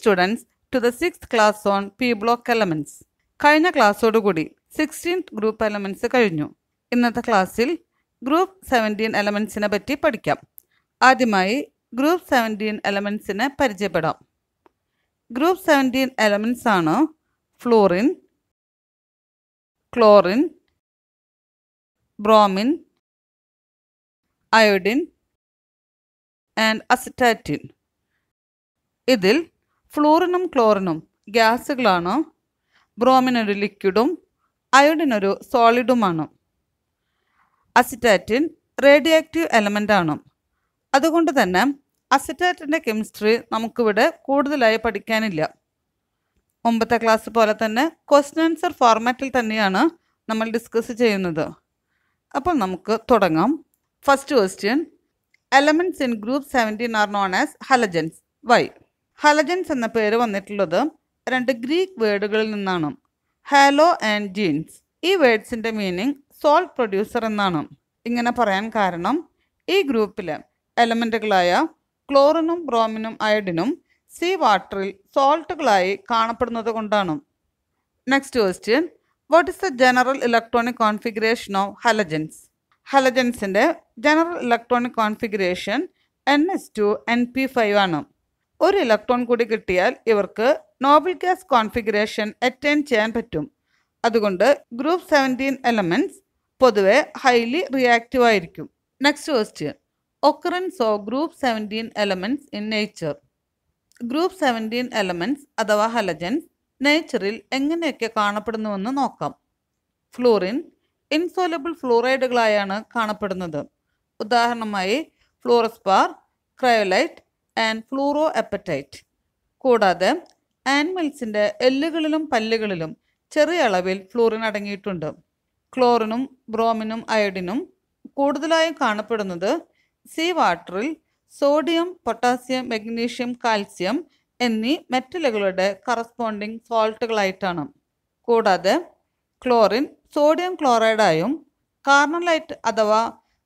Students to the six class on P block elements കഴിഞ്ഞ ക്ലാസ്സോടുകൂടി sixteenth group elements കഴിഞ്ഞു. ഇന്നത്തെ ക്ലാസ്സിൽ ഗ്രൂപ്പ് സെവന്റീൻ എലമെന്റ്സിനെ പറ്റി പഠിക്കാം. ആദ്യമായി ഗ്രൂപ്പ് സെവന്റീൻ എലമെന്റ്സിനെ പരിചയപ്പെടാം. ഗ്രൂപ്പ് സെവന്റീൻ എലമെന്റ്സ് ആണ് fluorine chlorine bromine iodine and astatine ഇതിൽ ഫ്ലൂറിനും ക്ലോറിനും ഗ്യാസുകളാണ്. ബ്രോമിൻ ഒരു ലിക്വിഡും അയോഡിൻ ഒരു സോളിഡുമാണ്. അസിറ്റാറ്റിൻ റേഡിയോ ആക്റ്റീവ് എലമെന്റ് ആണ് അതുകൊണ്ട് തന്നെ അസിറ്റാറ്റിന്റെ കെമിസ്ട്രി നമുക്കിവിടെ കൂടുതലായി പഠിക്കാനില്ല. മുമ്പത്തെ ക്ലാസ് പോലെ തന്നെ ക്വസ്റ്റ്യൻ ആൻസർ ഫോർമാറ്റിൽ തന്നെയാണ് നമ്മൾ ഡിസ്കസ് ചെയ്യുന്നത്. അപ്പോൾ നമുക്ക് തുടങ്ങാം. First question elements in group seventeen are known as halogens. Why? Halogens എന്ന പേര് വന്നിട്ടുള്ളത് രണ്ട് ഗ്രീക്ക് വേർഡുകളിൽ നിന്നാണ്. Halo and genes. ഈ വേർഡ്സിന്റെ മീനിങ് സോൾട്ട് പ്രൊഡ്യൂസർ എന്നാണ്. ഇങ്ങനെ പറയാൻ കാരണം ഈ ഗ്രൂപ്പിലെ എലമെന്റുകളായ ക്ലോറിനും ബ്രോമിനും അയഡിനും സീ വാട്ടറിൽ സോൾട്ടുകളായി കാണപ്പെടുന്നത് കൊണ്ടാണ്. Next question what is the general electronic configuration of halogens ഹലജൻസിന്റെ general electronic configuration n s two n p five ആണ്. ഒരു ഇലക്ട്രോൺ കൂടി കിട്ടിയാൽ ഇവർക്ക് നോബിൾ ഗ്യാസ് കോൺഫിഗറേഷൻ അറ്റൈൻ ചെയ്യാൻ പറ്റും. അതുകൊണ്ട് ഗ്രൂപ്പ് സെവന്റീൻ എലമെന്റ്സ് പൊതുവെ ഹൈലി റിയാക്റ്റീവ് ആയിരിക്കും. Next question occurrence of group seventeen elements in nature group seventeen elements അഥവാ ഹലജൻസ് നേച്ചറിൽ എങ്ങനെയൊക്കെ കാണപ്പെടുന്നുവെന്ന് നോക്കാം. ഫ്ലൂറിൻ ഇൻസോലബിൾ ഫ്ലൂറൈഡുകളായാണ് കാണപ്പെടുന്നത്. ഉദാഹരണമായി fluorspar cryolite and fluoro apatite കൂടാതെ ആനിമൽസിന്റെ എല്ലുകളിലും പല്ലുകളിലും ചെറിയ അളവിൽ ഫ്ലൂറിൻ അടങ്ങിയിട്ടുണ്ട്. ക്ലോറിനും ബ്രോമിനും അയഡിനും കൂടുതലായും കാണപ്പെടുന്നത് സീ വാട്ടറിൽ സോഡിയം പൊട്ടാസ്യം മഗ്നീഷ്യം കാൽസ്യം എന്നീ മെറ്റലുകളുടെ കറസ്പോണ്ടിങ് സോൾട്ടുകളായിട്ടാണ്. കൂടാതെ ക്ലോറിൻ സോഡിയം ക്ലോറൈഡായും കാർണലൈറ്റ് അഥവാ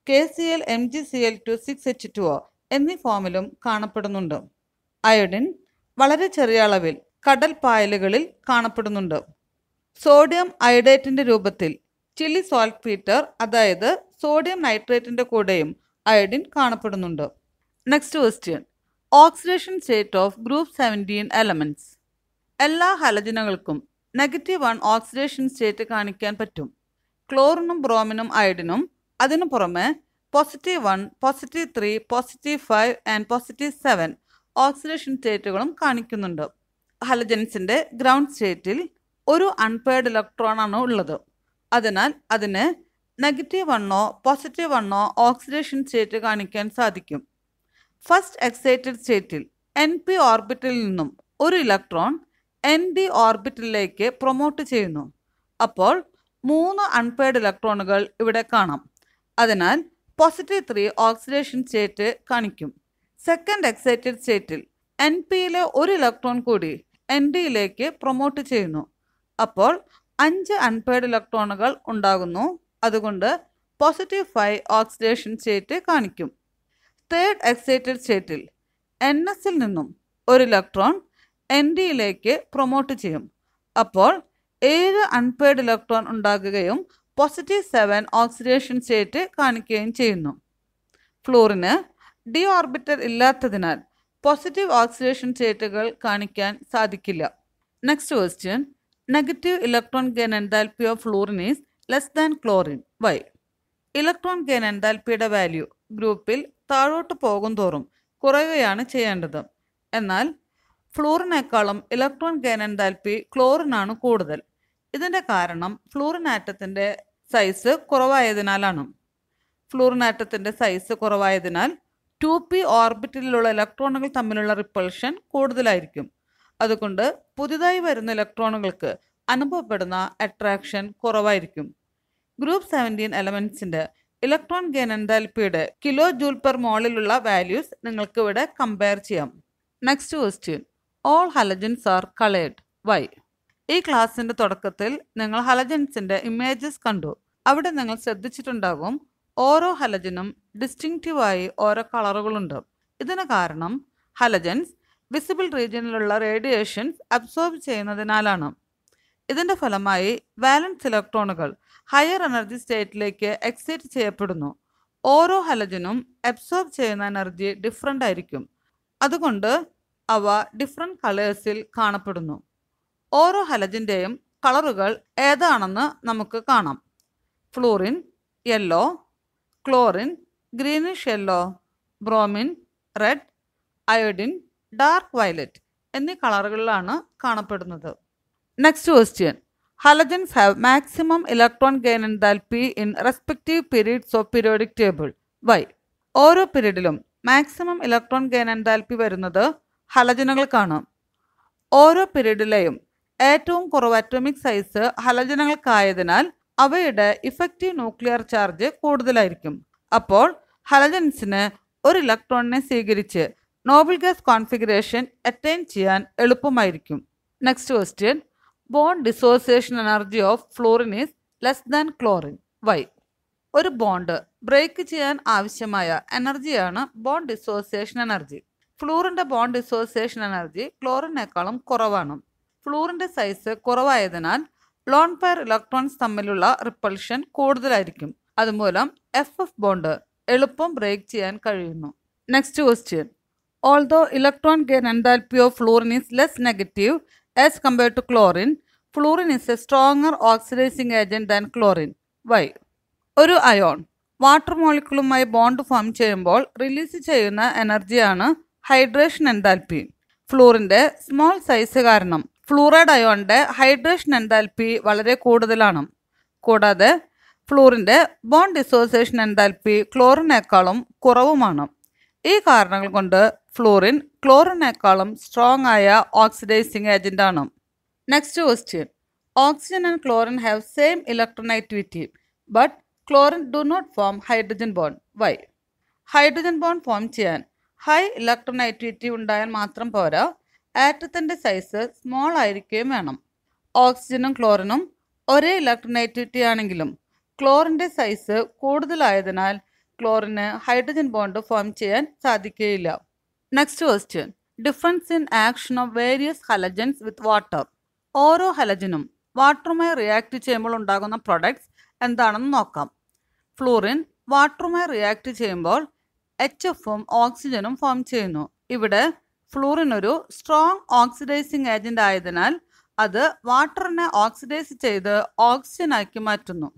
K C L M G C L two six H two O എന്നീ ഫോമിലും കാണപ്പെടുന്നുണ്ട്. അയോഡിൻ വളരെ ചെറിയ അളവിൽ കടൽ പായലുകളിൽ കാണപ്പെടുന്നുണ്ട്. സോഡിയം അയഡേറ്റിന്റെ രൂപത്തിൽ ചില്ലി സോൾട്ട് ഫീറ്റർ അതായത് സോഡിയം നൈട്രേറ്റിന്റെ കൂടെയും അയഡിൻ കാണപ്പെടുന്നുണ്ട്. Next question oxidation state of group seventeen elements എല്ലാ ഹലജനുകൾക്കും നെഗറ്റീവ് വൺ ഓക്സിഡേഷൻ സ്റ്റേറ്റ് കാണിക്കാൻ പറ്റും. ക്ലോറിനും ബ്രോമിനും അയഡിനും അതിനു പുറമെ positive one positive three positive five and positive seven oxidation സ്റ്റേറ്റുകളും കാണിക്കുന്നുണ്ട്. ഹലജൻസിന്റെ ഗ്രൗണ്ട് സ്റ്റേറ്റിൽ ഒരു അൺപെയർഡ് ഇലക്ട്രോണാണ് ഉള്ളത്. അതിനാൽ അതിന് നെഗറ്റീവ് വണ്ണോ പോസിറ്റീവ് വണ്ണോ ഓക്സിഡേഷൻ സ്റ്റേറ്റ് കാണിക്കാൻ സാധിക്കും. ഫസ്റ്റ് എക്സൈറ്റഡ് സ്റ്റേറ്റിൽ എൻ പി ഓർബിറ്റിൽ നിന്നും ഒരു ഇലക്ട്രോൺ എൻ ഡി ഓർബിറ്റിലേക്ക് പ്രൊമോട്ട് ചെയ്യുന്നു. അപ്പോൾ മൂന്ന് അൺപെയർഡ് ഇലക്ട്രോണുകൾ ഇവിടെ കാണാം. അതിനാൽ പോസിറ്റീവ് ത്രീ ഓക്സിഡേഷൻ സ്റ്റേറ്റ് കാണിക്കും. സെക്കൻഡ് എക്സൈറ്റഡ് സ്റ്റേറ്റിൽ എൻ പിയിലെ ഒരു ഇലക്ട്രോൺ കൂടി എൻ ഡിയിലേക്ക് പ്രൊമോട്ട് ചെയ്യുന്നു. അപ്പോൾ അഞ്ച് അൺപെയർഡ് ഇലക്ട്രോണുകൾ ഉണ്ടാകുന്നു. അതുകൊണ്ട് പോസിറ്റീവ് ഫൈവ് ഓക്സിഡേഷൻ സ്റ്റേറ്റ് കാണിക്കും. തേർഡ് എക്സൈറ്റഡ് സ്റ്റേറ്റിൽ എൻ എസിൽ നിന്നും ഒരു ഇലക്ട്രോൺ എൻ ഡിയിലേക്ക് പ്രൊമോട്ട് ചെയ്യും. അപ്പോൾ ഏഴ് അൺപെയർഡ് ഇലക്ട്രോൺ ഉണ്ടാകുകയും പോസിറ്റീവ് സെവൻ ഓക്സിഡേഷൻ സ്റ്റേറ്റ് കാണിക്കുകയും ചെയ്യുന്നു. ഫ്ലൂറിന് ഡി ഓർബിറ്റൽ ഇല്ലാത്തതിനാൽ പോസിറ്റീവ് ഓക്സിഡേഷൻ സ്റ്റേറ്റുകൾ കാണിക്കാൻ സാധിക്കില്ല. Next question negative electron gain enthalpy of fluorine is less than chlorine why electron gain എൻതാൽപ്പിയുടെ value ഗ്രൂപ്പിൽ താഴോട്ട് പോകും തോറും കുറയുകയാണ് ചെയ്യേണ്ടത്. എന്നാൽ ഫ്ലൂറിനേക്കാളും ഇലക്ട്രോൺ ഗെയിൻ എൻതാൽപ്പി ക്ലോറിനാണ് കൂടുതൽ. ഇതിന്റെ കാരണം ഫ്ലൂറിൻ ആറ്റത്തിന്റെ സൈസ് കുറവായതിനാലാണ്. ഫ്ലൂറിൻ ആറ്റത്തിന്റെ സൈസ് കുറവായതിനാൽ ടു പി ഓർബിറ്റിലുള്ള ഇലക്ട്രോണുകൾ തമ്മിലുള്ള റിപ്പൾഷൻ കൂടുതലായിരിക്കും. അതുകൊണ്ട് പുതുതായി വരുന്ന ഇലക്ട്രോണുകൾക്ക് അനുഭവപ്പെടുന്ന അട്രാക്ഷൻ കുറവായിരിക്കും. ഗ്രൂപ്പ് സെവന്റീൻ എലമെൻസിന്റെ ഇലക്ട്രോൺ ഗെയിൻ എൻതാൽപ്പിയുടെ കിലോ ജൂൾ പെർ മോളിലുള്ള വാല്യൂസ് നിങ്ങൾക്ക് ഇവിടെ കമ്പയർ ചെയ്യാം. Next question all halogens are coloured why ഈ ക്ലാസ്സിന്റെ തുടക്കത്തിൽ നിങ്ങൾ ഹലജൻസിന്റെ ഇമേജസ് കണ്ടു. അവിടെ നിങ്ങൾ ശ്രദ്ധിച്ചിട്ടുണ്ടാകും ഓരോ ഹലജനും ഡിസ്റ്റിങ്റ്റീവായി ഓരോ കളറുകളുണ്ട് ഇതിന് കാരണം ഹലജൻസ് വിസിബിൾ റീജിയനിലുള്ള റേഡിയേഷൻസ് അബ്സോർബ് ചെയ്യുന്നതിനാലാണ്. ഇതിന്റെ ഫലമായി വാലൻസ് ഇലക്ട്രോണുകൾ ഹയർ എനർജി സ്റ്റേറ്റിലേക്ക് എക്സൈറ്റ് ചെയ്യപ്പെടുന്നു. ഓരോ ഹലജനും അബ്സോർബ് ചെയ്യുന്ന എനർജി ഡിഫറന്റ് ആയിരിക്കും. അതുകൊണ്ട് അവ ഡിഫറെന്റ് കളേഴ്സിൽ കാണപ്പെടുന്നു. ഓരോ ഹലജിന്റെയും കളറുകൾ ഏതാണെന്ന് നമുക്ക് കാണാം. Fluorine yellow chlorine greenish yellow bromine red iodine dark violet എന്നീ കളറുകളിലാണ് കാണപ്പെടുന്നത്. Next question. Halogens have maximum electron gain enthalpy in respective periods of periodic table. Why? ഓരോ പീരീഡിലും മാക്സിമം ഇലക്ട്രോൺ ഗെയിൻ എൻതാൽപ്പി വരുന്നത് ഹലജനുകൾക്കാണ്. ഓരോ പീരീഡിലെയും ഏറ്റവും കുറവ് അറ്റോമിക് സൈസ് ഹലജനങ്ങൾക്കായതിനാൽ അവയുടെ ഇഫക്റ്റീവ് ന്യൂക്ലിയർ ചാർജ് കൂടുതലായിരിക്കും. അപ്പോൾ ഹലജൻസിന് ഒരു ഇലക്ട്രോണിനെ സ്വീകരിച്ച് നോബിൾ ഗ്യാസ് കോൺഫിഗറേഷൻ അറ്റൈൻ ചെയ്യാൻ എളുപ്പമായിരിക്കും. Next question bond dissociation energy of fluorine is less than chlorine why ഒരു ബോണ്ട് ബ്രേക്ക് ചെയ്യാൻ ആവശ്യമായ എനർജിയാണ് ബോൺ ഡിസോസിയേഷൻ എനർജി ഫ്ലൂറിന്റെ ബോണ്ട് ഡിസോസിയേഷൻ എനർജി ക്ലോറിനേക്കാളും കുറവാണ്. ഫ്ലൂറിന്റെ സൈസ് കുറവായതിനാൽ ലോൺ പെയർ ഇലക്ട്രോൺസ് തമ്മിലുള്ള റിപ്പൾഷൻ കൂടുതലായിരിക്കും. അതുമൂലം എഫ് എഫ് ബോണ്ട് എളുപ്പം ബ്രേക്ക് ചെയ്യാൻ കഴിയുന്നു. Next question although electron gain enthalpy of fluorine is less negative as compared to chlorine fluorine is a stronger oxidising agent than chlorine why ഒരു ion water മോളിക്കുളുമായി bond form ചെയ്യുമ്പോൾ release ചെയ്യുന്ന എനർജിയാണ് hydration enthalpy ഫ്ലൂറിന്റെ small size കാരണം fluoride അയോണിന്റെ hydration enthalpy വളരെ കൂടുതലാണ്. കൂടാതെ ഫ്ലൂറിന്റെ ബോൺ ഡിസോസിയേഷൻ എൻതാൽപ്പി ക്ലോറിനേക്കാളും കുറവുമാണ്. ഈ കാരണങ്ങൾ കൊണ്ട് ഫ്ലൂറിൻ ക്ലോറിനേക്കാളും സ്ട്രോങ് ആയ oxidising ഏജന്റാണ് next question oxygen and chlorine have same electronegativity but chlorine do not form hydrogen bond why hydrogen bond form ചെയ്യാൻ ഹൈ ഇലക്ട്രോണൈറ്റിവിറ്റി ഉണ്ടായാൽ മാത്രം പോരാ. ആറ്റത്തിന്റെ സൈസ് സ്മോൾ ആയിരിക്കുകയും വേണം. ഓക്സിജനും ക്ലോറിനും ഒരേ ഇലക്ട്രോണേറ്റിവിറ്റി ആണെങ്കിലും ക്ലോറിന്റെ സൈസ് കൂടുതലായതിനാൽ ക്ലോറിന് ഹൈഡ്രജൻ ബോണ്ട് ഫോം ചെയ്യാൻ സാധിക്കുകയില്ല. Next question difference in action of various halogens with water ഓരോ ഹലജനും വാട്ടറുമായി റിയാക്ട് ചെയ്യുമ്പോൾ ഉണ്ടാകുന്ന പ്രൊഡക്ട്സ് എന്താണെന്ന് നോക്കാം. ഫ്ലൂറിൻ വാട്ടറുമായി റിയാക്ട് ചെയ്യുമ്പോൾ എച്ച് എഫും ഓക്സിജനും ഫോം ചെയ്യുന്നു. ഇവിടെ ഫ്ലൂറിൻ ഒരു സ്ട്രോങ് ഓക്സിഡൈസിങ് ഏജന്റ് ആയതിനാൽ അത് വാട്ടറിനെ ഓക്സിഡൈസ് ചെയ്ത് ഓക്സിജൻ ആക്കി മാറ്റുന്നു.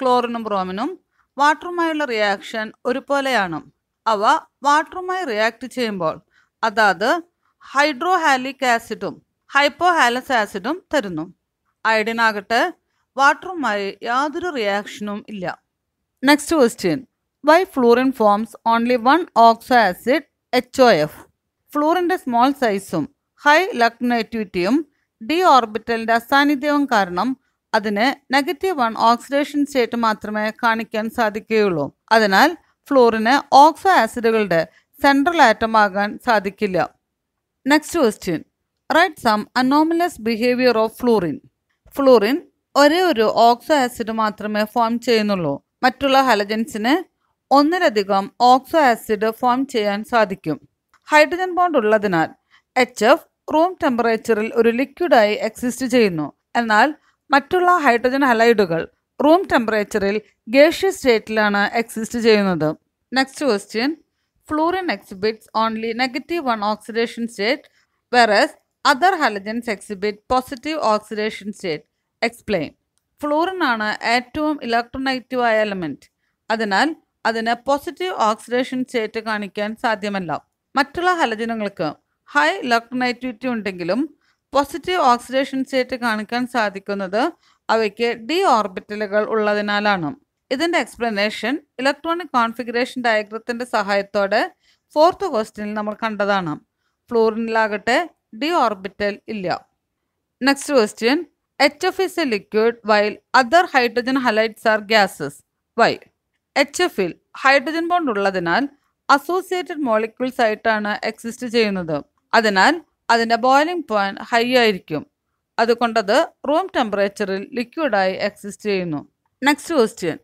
ക്ലോറിനും ബ്രോമിനും വാട്ടറുമായുള്ള റിയാക്ഷൻ ഒരുപോലെയാണ്. അവ വാട്ടറുമായി റിയാക്ട് ചെയ്യുമ്പോൾ അതാത് ഹൈഡ്രോഹാലിക് ആസിഡും ഹൈപ്പോഹാലസ് ആസിഡും തരുന്നു. അയഡിനാകട്ടെ വാട്ടറുമായി യാതൊരു റിയാക്ഷനും ഇല്ല. Next question why fluorine forms only one oxo acid H O F ഫ്ലൂറിന്റെ small സൈസും ഹൈ ലക്നേറ്റിവിറ്റിയും ഡി ഓർബിറ്റലിന്റെ അസാന്നിധ്യവും കാരണം അതിന് നെഗറ്റീവ് വൺ ഓക്സിഡേഷൻ സ്റ്റേറ്റ് മാത്രമേ കാണിക്കാൻ സാധിക്കുകയുള്ളൂ. അതിനാൽ ഫ്ലൂറിന് ഓക്സോ ആസിഡുകളുടെ സെൻട്രൽ ആറ്റം ആകാൻ സാധിക്കില്ല. Next question. Write some anomalous behaviour of fluorine. Fluorine ഒരേ ഒരു ഓക്സോ ആസിഡ് മാത്രമേ ഫോം ചെയ്യുന്നുള്ളൂ. മറ്റുള്ള ഹലജൻസിന് ഒന്നിലധികം ഓക്സോ ആസിഡ് ഫോം ചെയ്യാൻ സാധിക്കും. ഹൈഡ്രജൻ ബോണ്ട് ഉള്ളതിനാൽ എച്ച് എഫ് റൂം ടെമ്പറേച്ചറിൽ ഒരു ലിക്വിഡായി എക്സിസ്റ്റ് ചെയ്യുന്നു. എന്നാൽ മറ്റുള്ള ഹൈഡ്രജൻ ഹലൈഡുകൾ റൂം ടെമ്പറേച്ചറിൽ ഗേഷ്യസ് സ്റ്റേറ്റിലാണ് എക്സിസ്റ്റ് ചെയ്യുന്നത്. Next question fluorine exhibits only negative one oxidation state versus other halogens exhibit positive oxidation state explain fluorine ആണ് ഏറ്റവും ഇലക്ട്രോനെഗറ്റീവ് ആയ എലമെന്റ് അതിനാൽ അതിന് പോസിറ്റീവ് ഓക്സിഡേഷൻ സ്റ്റേറ്റ് കാണിക്കാൻ സാധ്യമല്ല. മറ്റുള്ള ഹലജനുകൾക്ക് ഹൈ ഇലക്ട്രോനൈറ്റിവിറ്റി ഉണ്ടെങ്കിലും പോസിറ്റീവ് ഓക്സിഡേഷൻ സ്റ്റേറ്റ് കാണിക്കാൻ സാധിക്കുന്നത് അവയ്ക്ക് ഡി ഓർബിറ്റലുകൾ ഉള്ളതിനാലാണ്. ഇതിന്റെ എക്സ്പ്ലനേഷൻ ഇലക്ട്രോണിക് കോൺഫിഗറേഷൻ ഡയഗ്രത്തിന്റെ സഹായത്തോടെ ഫോർത്ത് ക്വസ്റ്റ്യനിൽ നമ്മൾ കണ്ടതാണ്. ഫ്ലൂറിനിലാകട്ടെ ഡി ഓർബിറ്റൽ ഇല്ല next question H F is a liquid while other hydrogen halides are gases why H എഫിൽ ഹൈഡ്രജൻ ബോണ്ട് ഉള്ളതിനാൽ അസോസിയേറ്റഡ് മോളിക്യൂൾസ് ആയിട്ടാണ് എക്സിസ്റ്റ് ചെയ്യുന്നത്. അതിനാൽ അതിന്റെ ബോയിലിംഗ് പോയിന്റ് ഹൈ ആയിരിക്കും. അതുകൊണ്ടത് റൂം ടെമ്പറേച്ചറിൽ ലിക്വിഡായി എക്സിസ്റ്റ് ചെയ്യുന്നു. Next question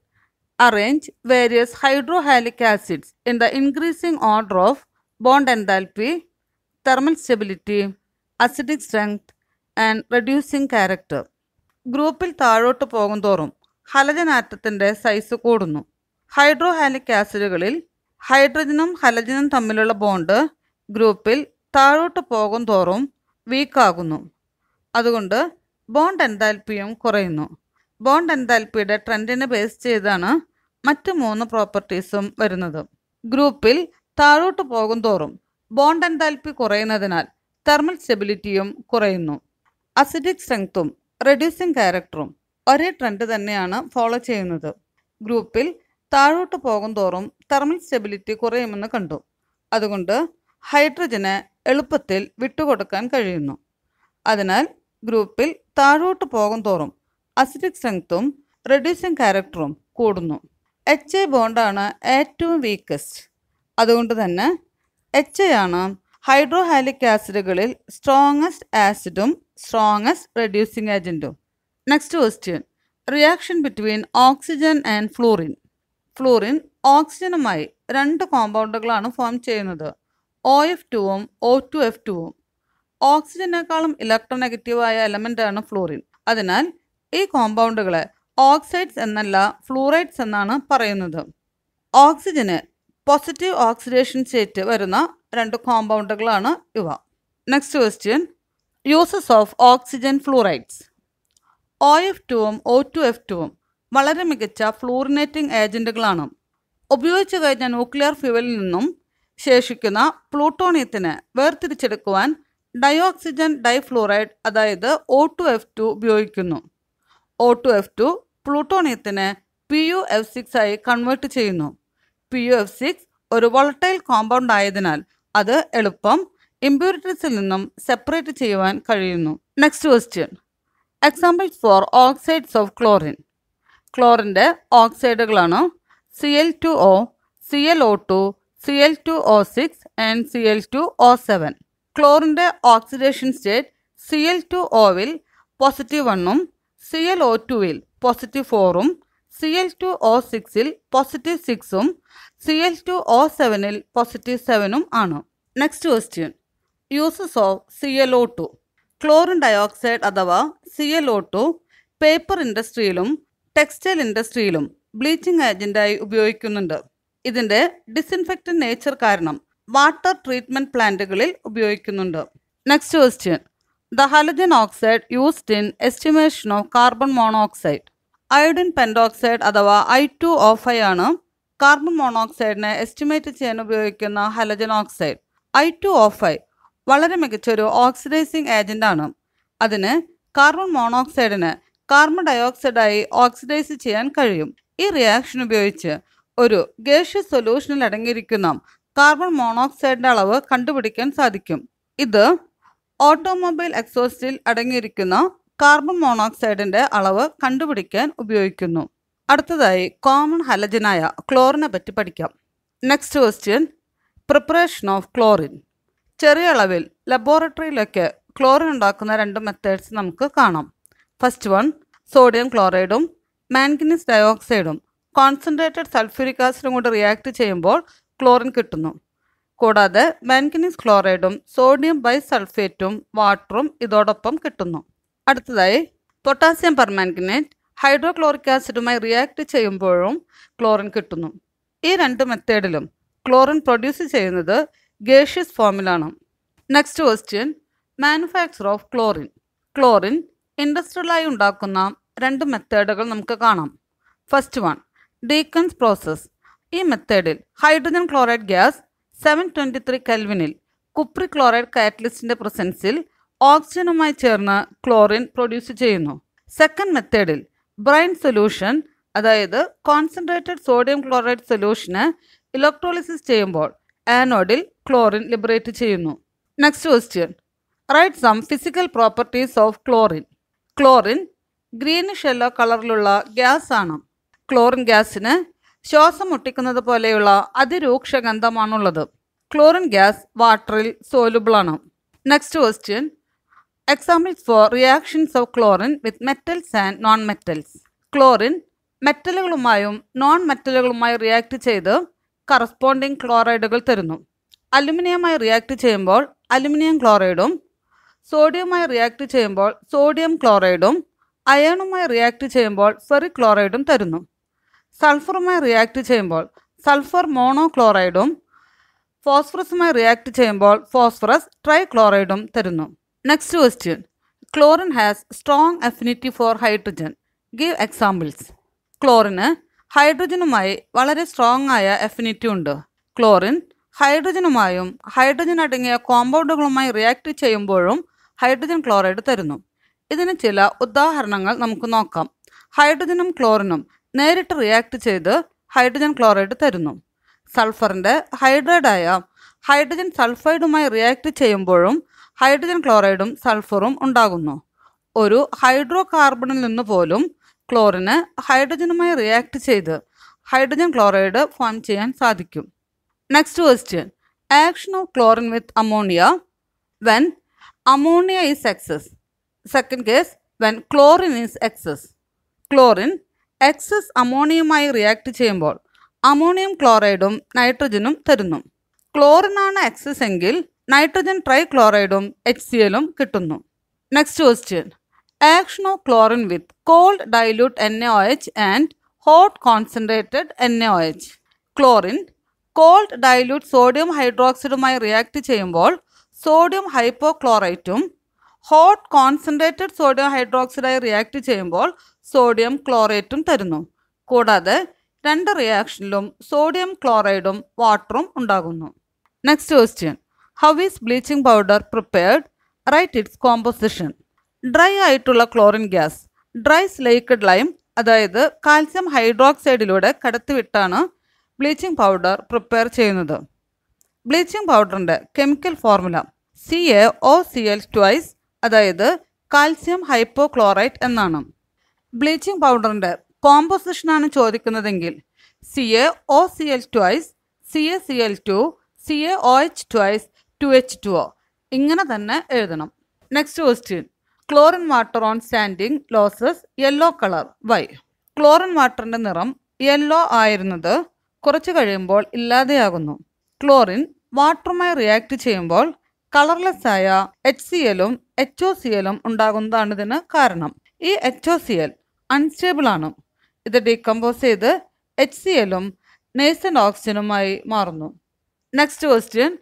arrange various hydrohalic acids in the increasing order of bond enthalpy thermal stability acidic strength and reducing character ഗ്രൂപ്പിൽ താഴോട്ട് പോകുന്തോറും തോറും ഹലജൻ സൈസ് കൂടുന്നു. ഹൈഡ്രോഹാലിക് ആസിഡുകളിൽ ഹൈഡ്രജനും ഹലജനും തമ്മിലുള്ള ബോണ്ട് ഗ്രൂപ്പിൽ താഴോട്ട് പോകും തോറും വീക്കാകുന്നു അതുകൊണ്ട് ബോണ്ട് എൻതാൽപ്പിയും കുറയുന്നു. ബോണ്ട് എൻതാൽപ്പിയുടെ ട്രെൻഡിനെ ബേസ് ചെയ്താണ് മറ്റ് മൂന്ന് പ്രോപ്പർട്ടീസും വരുന്നത്. ഗ്രൂപ്പിൽ താഴോട്ട് പോകും തോറും ബോണ്ട് എൻതാൽപ്പി കുറയുന്നതിനാൽ തെർമൽ സ്റ്റെബിലിറ്റിയും കുറയുന്നു. അസിഡിക് സ്ട്രെങ്ത്തും റെഡ്യൂസിങ് ക്യാരക്ടറും ഒരേ ട്രെൻഡ് തന്നെയാണ് ഫോളോ ചെയ്യുന്നത്. ഗ്രൂപ്പിൽ താഴോട്ട് പോകും തോറും തെർമൽ സ്റ്റെബിലിറ്റി കുറയുമെന്ന് കണ്ടു. അതുകൊണ്ട് ഹൈഡ്രജന് എളുപ്പത്തിൽ വിട്ടുകൊടുക്കാൻ കഴിയുന്നു. അതിനാൽ ഗ്രൂപ്പിൽ താഴോട്ട് പോകും തോറും അസിഡിക് സ്ട്രെങ്ത്തും റെഡ്യൂസിങ് ക്യാരക്ടറും കൂടുന്നു. എച്ച് എ ബോണ്ടാണ് ഏറ്റവും വീക്കസ്റ്റ് അതുകൊണ്ട് തന്നെ എച്ച് എ ആണ് ഹൈഡ്രോഹാലിക് ആസിഡുകളിൽ സ്ട്രോങ്ങസ്റ്റ് ആസിഡും strongest reducing ഏജന്റും next question reaction between oxygen and fluorine fluorine ഓക്സിജനുമായി രണ്ട് കോമ്പൗണ്ടുകളാണ് ഫോം ചെയ്യുന്നത്. ഒ എഫ് ടുവും ഒ ടു എഫ് ടുവും ഓക്സിജനേക്കാളും ഇലക്ട്രോനെഗറ്റീവായ എലമെന്റാണ് ഫ്ലൂറിൻ അതിനാൽ ഈ കോമ്പൗണ്ടുകളെ ഓക്സൈഡ്സ് എന്നല്ല ഫ്ലൂറൈഡ്സ് എന്നാണ് പറയുന്നത്. ഓക്സിജന് പോസിറ്റീവ് ഓക്സിഡേഷൻ സ്റ്റേറ്റ് വരുന്ന രണ്ട് കോമ്പൗണ്ടുകളാണ് ഇവ. Next question uses of oxygen fluorides O F ടുവും ഒ ടു എഫ് ടുവും വളരെ മികച്ച ഫ്ലൂറിനേറ്റിംഗ് ഏജന്റുകളാണ് ഉപയോഗിച്ചു കഴിഞ്ഞ ന്യൂക്ലിയർ ഫ്യൂവലിൽ നിന്നും ശേഷിക്കുന്ന പ്ലൂട്ടോണിയത്തിന് വേർതിരിച്ചെടുക്കുവാൻ ഡയോക്സിജൻ ഡൈഫ്ലൂറൈഡ് അതായത് ഒ ടു എഫ് ടു ഉപയോഗിക്കുന്നു. ഒ ടു എഫ് ടു പ്ലൂട്ടോണിയത്തിന് പി യു എഫ് സിക്സ് ആയി കൺവേർട്ട് ചെയ്യുന്നു. പി യു എഫ് സിക്സ് ഒരു വോളട്ടൈൽ കോമ്പൗണ്ട് ആയതിനാൽ അത് എളുപ്പം ഇമ്പ്യൂരിറ്റീസിൽ നിന്നും സെപ്പറേറ്റ് ചെയ്യുവാൻ കഴിയുന്നു. Next question examples for oxides of chlorine ക്ലോറിന്റെ ഓക്സൈഡുകളാണ് C L two O C L O two C L two O six and C L two O seven ക്ലോറിന്റെ oxidation state C L two ഒവിൽ positive വണ്ണും C L O ടുവിൽ positive ഫോറും C L two O സിക്സിൽ positive സിക്സും C L two O സെവനിൽ positive സെവനും ആണ്. Next question uses of C L O two chlorine dioxide അഥവാ C L O two paper ഇൻഡസ്ട്രിയിലും textile ഇൻഡസ്ട്രിയിലും ബ്ലീച്ചിങ് ഏജന്റായി ഉപയോഗിക്കുന്നുണ്ട്. ഇതിന്റെ ഡിസിൻഫെക്റ്റൻ നേച്ചർ കാരണം വാട്ടർ ട്രീറ്റ്മെന്റ് പ്ലാന്റുകളിൽ ഉപയോഗിക്കുന്നുണ്ട്. Next question the halogen oxide used in estimation of carbon monoxide iodine pentoxide അഥവാ I two of I ആണ് കാർബൺ മോണോക്സൈഡിനെ എസ്റ്റിമേറ്റ് ചെയ്യാൻ ഉപയോഗിക്കുന്ന halogen oxide I two of I വളരെ മികച്ചൊരു ഓക്സിഡൈസിങ് ഏജന്റാണ് അതിന് കാർബൺ മോണോക്സൈഡിന് കാർബൺ ഡയോക്സൈഡായി ഓക്സിഡൈസ് ചെയ്യാൻ കഴിയും. ഈ റിയാക്ഷൻ ഉപയോഗിച്ച് ഒരു ഗേഷ്യസ് സൊല്യൂഷനിൽ അടങ്ങിയിരിക്കുന്ന കാർബൺ മോണോക്സൈഡിന്റെ അളവ് കണ്ടുപിടിക്കാൻ സാധിക്കും. ഇത് ഓട്ടോമൊബൈൽ എക്സോസ്റ്റിൽ അടങ്ങിയിരിക്കുന്ന കാർബൺ മോണോക്സൈഡിന്റെ അളവ് കണ്ടുപിടിക്കാൻ ഉപയോഗിക്കുന്നു. അടുത്തതായി കോമൺ ഹലജനായ ക്ലോറിനെ പറ്റി പഠിക്കാം. Next question preparation of chlorine ചെറിയ അളവിൽ ലബോറട്ടറിയിലൊക്കെ ക്ലോറിൻ ഉണ്ടാക്കുന്ന രണ്ട് മെത്തേഡ്സ് നമുക്ക് കാണാം. ഫസ്റ്റ് വൺ സോഡിയം ക്ലോറൈഡും മാൻഗനീസ് ഡയോക്സൈഡും കോൺസെൻട്രേറ്റഡ് സൾഫ്യൂരിക് ആസിഡും കൊണ്ട് റിയാക്ട് ചെയ്യുമ്പോൾ ക്ലോറിൻ കിട്ടുന്നു. കൂടാതെ മാൻഗനീസ് ക്ലോറൈഡും സോഡിയം ബൈ സൾഫേറ്റും വാട്ടറും ഇതോടൊപ്പം കിട്ടുന്നു. അടുത്തതായി പൊട്ടാസ്യം പെർമാൻഗനേറ്റ് ഹൈഡ്രോക്ലോറിക് ആസിഡുമായി റിയാക്ട് ചെയ്യുമ്പോഴും ക്ലോറിൻ കിട്ടുന്നു. ഈ രണ്ട് മെത്തേഡിലും ക്ലോറിൻ പ്രൊഡ്യൂസ് ചെയ്യുന്നത് ഗേഷ്യസ് ഫോമിലാണ് next question manufacture of chlorine chlorine ഇൻഡസ്ട്രിയലായി ഉണ്ടാക്കുന്ന രണ്ട് മെത്തേഡുകൾ നമുക്ക് കാണാം. ഫസ്റ്റ് വൺ ഡീക്കൻസ് പ്രോസസ് ഈ മെത്തേഡിൽ hydrogen chloride gas seven twenty three കെൽവിനിൽ cupric chloride കാറ്റലിസ്റ്റിന്റെ പ്രസൻസിൽ ഓക്സിജനുമായി ചേർന്ന് ക്ലോറിൻ പ്രൊഡ്യൂസ് ചെയ്യുന്നു. സെക്കൻഡ് മെത്തേഡിൽ ബ്രൈൻ സൊല്യൂഷൻ അതായത് കോൺസെൻട്രേറ്റഡ് സോഡിയം ക്ലോറൈഡ് സൊല്യൂഷന് ഇലക്ട്രോളിസിസ് ചെയ്യുമ്പോൾ ആനോഡിൽ ക്ലോറിൻ ലിബറേറ്റ് ചെയ്യുന്നു. Next question write some physical properties of chlorine chlorine greenish yellow കളറിലുള്ള ഗ്യാസാണ് ക്ലോറിൻ ഗ്യാസിന് ശ്വാസം മുട്ടിക്കുന്നത് പോലെയുള്ള അതിരൂക്ഷ ഗന്ധമാണുള്ളത്. ക്ലോറിൻ ഗ്യാസ് വാട്ടറിൽ സോലുബിളാണ് next question examples for reactions of chlorine with metals and non metals chlorine മെറ്റലുകളുമായും non മെറ്റലുകളുമായി റിയാക്ട് ചെയ്ത് corresponding ക്ലോറൈഡുകൾ തരുന്നു. അലുമിനിയമായി റിയാക്ട് ചെയ്യുമ്പോൾ അലുമിനിയം ക്ലോറൈഡും സോഡിയവുമായി റിയാക്ട് ചെയ്യുമ്പോൾ സോഡിയം ക്ലോറൈഡും അയണുമായി റിയാക്ട് ചെയ്യുമ്പോൾ ഫെറിക് ക്ലോറൈഡും തരുന്നു. സൾഫറുമായി റിയാക്ട് ചെയ്യുമ്പോൾ സൾഫർ മോണോ ക്ലോറൈഡും ഫോസ്ഫറസുമായി റിയാക്ട് ചെയ്യുമ്പോൾ ഫോസ്ഫറസ് ട്രൈ ക്ലോറൈഡും തരുന്നു. Next question chlorine has strong affinity for hydrogen give examples ക്ലോറിന് ഹൈഡ്രജനുമായി വളരെ സ്ട്രോങ് ആയ അഫിനിറ്റി ഉണ്ട്. ക്ലോറിൻ ഹൈഡ്രജനുമായും ഹൈഡ്രജൻ അടങ്ങിയ കോമ്പൗണ്ടുകളുമായി റിയാക്ട് ചെയ്യുമ്പോഴും ഹൈഡ്രജൻ ക്ലോറൈഡ് തരുന്നു. ഇതിന് ചില ഉദാഹരണങ്ങൾ നമുക്ക് നോക്കാം. ഹൈഡ്രജനും ക്ലോറിനും നേരിട്ട് റിയാക്ട് ചെയ്ത് ഹൈഡ്രജൻ ക്ലോറൈഡ് തരുന്നു. സൾഫറിന്റെ ഹൈഡ്രൈഡായ ഹൈഡ്രജൻ സൾഫൈഡുമായി റിയാക്ട് ചെയ്യുമ്പോഴും ഹൈഡ്രജൻ ക്ലോറൈഡും സൾഫറും ഉണ്ടാകുന്നു. ഒരു ഹൈഡ്രോ കാർബണിൽ നിന്ന് പോലും ക്ലോറിന് ഹൈഡ്രജനുമായി റിയാക്ട് ചെയ്ത് ഹൈഡ്രജൻ ക്ലോറൈഡ് ഫോം ചെയ്യാൻ സാധിക്കും. Next question. Action of chlorine with ammonia. When ammonia is excess second case when chlorine is excess chlorine excess അമോണിയയുമായി react ചെയ്യുമ്പോൾ അമോണിയം ക്ലോറൈഡും നൈട്രജനും തരുന്നു. ക്ലോറിനാണ് എക്സസ് എങ്കിൽ നൈട്രജൻ ട്രൈ ക്ലോറൈഡും എച്ച് സി എലും കിട്ടുന്നു. Next question action of chlorine with cold dilute N O H and hot concentrated N A O H chlorine cold dilute sodium ഹൈഡ്രോക്സൈഡുമായി react ചെയ്യുമ്പോൾ സോഡിയം ഹൈപ്പോക്ലോറൈറ്റും ഹോട്ട് കോൺസെൻട്രേറ്റഡ് സോഡിയം ഹൈഡ്രോക്സൈഡായി react ചെയ്യുമ്പോൾ sodium ക്ലോറേറ്റും തരുന്നു. കൂടാതെ രണ്ട് റിയാക്ഷനിലും സോഡിയം ക്ലോറൈഡും വാട്ടറും ഉണ്ടാകുന്നു. Next question how is bleaching powder prepared write its composition dry ആയിട്ടുള്ള chlorine gas dry slaked lime അതായത് കാൽസ്യം ഹൈഡ്രോക്സൈഡിലൂടെ കടത്തിവിട്ടാണ് ബ്ലീച്ചിങ് പൗഡർ പ്രിപ്പയർ ചെയ്യുന്നത്. ബ്ലീച്ചിങ് പൗഡറിന്റെ chemical formula C A O C L twice അതായത് കാൽസ്യം ഹൈപ്പോക്ലോറൈറ്റ് എന്നാണ്. ബ്ലീച്ചിങ് പൗഡറിന്റെ കോമ്പോസിഷനാണ് ചോദിക്കുന്നതെങ്കിൽ C A O C L twice C A C L two C A O H twice two H two O ഇങ്ങനെ തന്നെ എഴുതണം. Next question chlorine water on standing loses yellow colour why chlorine വാട്ടറിന്റെ നിറം yellow ആയിരുന്നത് കുറച്ച് കഴിയുമ്പോൾ ഇല്ലാതെയാകുന്നു. Chlorine വാട്ടറുമായി react ചെയ്യുമ്പോൾ കളർലെസ് ആയ എച്ച് സി എല്ലും എച്ച് ഒ സി എല്ലും ഉണ്ടാകുന്നതാണ് ഇതിന് കാരണം. ഈ H O C L unstable ആണ്. ഇത് ഡീകമ്പോസ് ചെയ്ത് എച്ച് സി എല്ലും നേസൻ ഓക്സിജനുമായി മാറുന്നു. Next question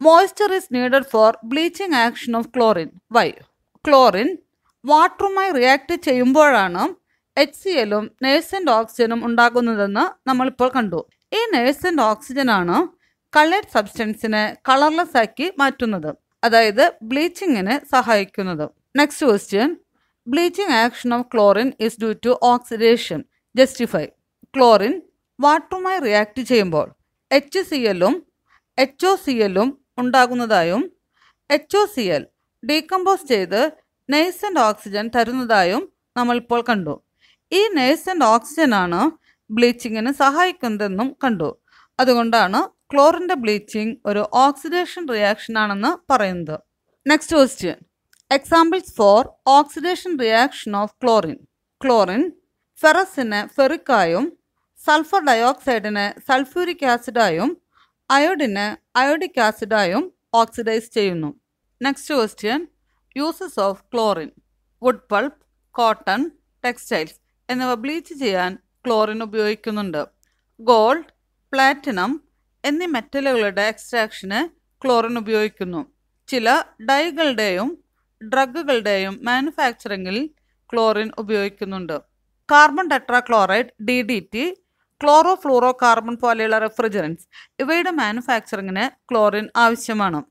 moisture is needed for bleaching action of chlorine why chlorine വാട്ടറുമായി react ചെയ്യുമ്പോഴാണ് എച്ച് സി എല്ലും നേഴ്സന്റ് ഓക്സിജനും ഉണ്ടാകുന്നതെന്ന് നമ്മളിപ്പോൾ കണ്ടു. ഈ നേഴ്സന്റ് ഓക്സിജനാണ് കളേഡ് സബ്സ്റ്റൻസിനെ കളർലെസ് ആക്കി മാറ്റുന്നത് അതായത് ബ്ലീച്ചിങ്ങിന് സഹായിക്കുന്നത്. Next question bleaching action of chlorine is due to oxidation justify chlorine വാട്ടറുമായി react ചെയ്യുമ്പോൾ എച്ച് സി എല്ലും എച്ച് ഒ സി എല്ലും ഉണ്ടാകുന്നതായും H O C L decompose ചെയ്ത് നെയ്സന്റ് ഓക്സിജൻ തരുന്നതായും നമ്മളിപ്പോൾ കണ്ടു. ഈ നെയ്സന്റ് ഓക്സിജനാണ് ബ്ലീച്ചിങ്ങിന് സഹായിക്കുന്നതെന്നും കണ്ടു. അതുകൊണ്ടാണ് ക്ലോറിന്റെ ബ്ലീച്ചിങ് ഒരു ഓക്സിഡേഷൻ റിയാക്ഷൻ ആണെന്ന് പറയുന്നത്. Next question examples for oxidation reaction of chlorine chlorine ഫെറസിനെ ഫെറിക്കായും സൾഫർ ഡയോക്സൈഡിനെ സൾഫ്യൂരിക് ആസിഡായും അയോഡിനെ അയോഡിക് ആസിഡായും ഓക്സിഡൈസ് ചെയ്യുന്നു. Next question uses of chlorine wood pulp cotton textiles എന്നിവ ബ്ലീച്ച് ചെയ്യാൻ ക്ലോറിൻ ഉപയോഗിക്കുന്നുണ്ട്. ഗോൾഡ് പ്ലാറ്റിനം എന്നീ മെറ്റലുകളുടെ എക്സ്ട്രാക്ഷന് ക്ലോറിൻ ഉപയോഗിക്കുന്നു. ചില ഡൈകളുടെയും ഡ്രഗുകളുടെയും മാനുഫാക്ചറിങ്ങിൽ ക്ലോറിൻ ഉപയോഗിക്കുന്നുണ്ട്. Carbon tetrachloride D D T chloro fluoro carbon പോലെയുള്ള റെഫ്രിജറൻസ് ഇവയുടെ മാനുഫാക്ചറിങ്ങിന് ക്ലോറിൻ ആവശ്യമാണ്.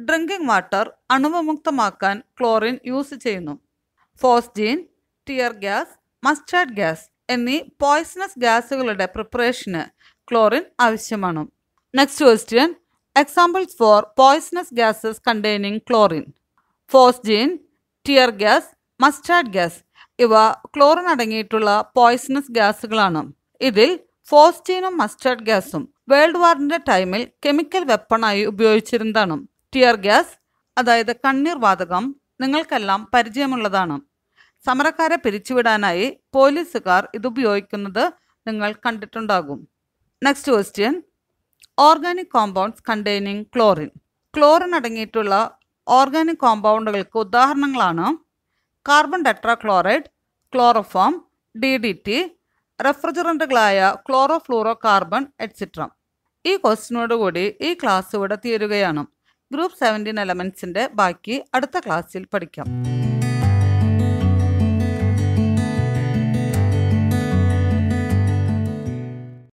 ഡ്രിങ്കിംഗ് വാട്ടർ അണുവിമുക്തമാക്കാൻ ക്ലോറിൻ യൂസ് ചെയ്യുന്നു. Phosgene tear gas mustard gas എന്നീ പോയ്സണസ് ഗ്യാസുകളുടെ പ്രിപ്പറേഷന് ക്ലോറിൻ ആവശ്യമാണ്. Next question examples for poisonous gases containing chlorine phosgene tear gas mustard gas ഇവ ക്ലോറിൻ അടങ്ങിയിട്ടുള്ള പോയ്സണസ് ഗ്യാസുകളാണ് ഇതിൽ ഫോസ്ജീനും മസ്റ്റാർഡ് ഗ്യാസും വേൾഡ് വാറിന്റെ ടൈമിൽ കെമിക്കൽ വെപ്പണായി ഉപയോഗിച്ചിരുന്നതാണ്. ടിയർ ഗ്യാസ് അതായത് കണ്ണീർ വാതകം നിങ്ങൾക്കെല്ലാം പരിചയമുള്ളതാണ്. സമരക്കാരെ പിരിച്ചുവിടാനായി പോലീസുകാർ ഇത് ഉപയോഗിക്കുന്നത് നിങ്ങൾ കണ്ടിട്ടുണ്ടാകും. Next question organic compounds containing chlorine. Chlorine അടങ്ങിയിട്ടുള്ള ഓർഗാനിക് കോമ്പൗണ്ടുകൾക്ക് ഉദാഹരണങ്ങളാണ് carbon tetrachloride chloroform D D T റെഫ്രിജറന്റുകളായ chloro fluoro carbon etcetera ഈ ക്വസ്റ്റിനോട് കൂടി ഈ ക്ലാസ് ഇവിടെ തീരുകയാണ്. ഗ്രൂപ്പ് സെവന്റീൻ എലമെൻസിന്റെ ബാക്കി അടുത്ത ക്ലാസ്സിൽ പഠിക്കാം.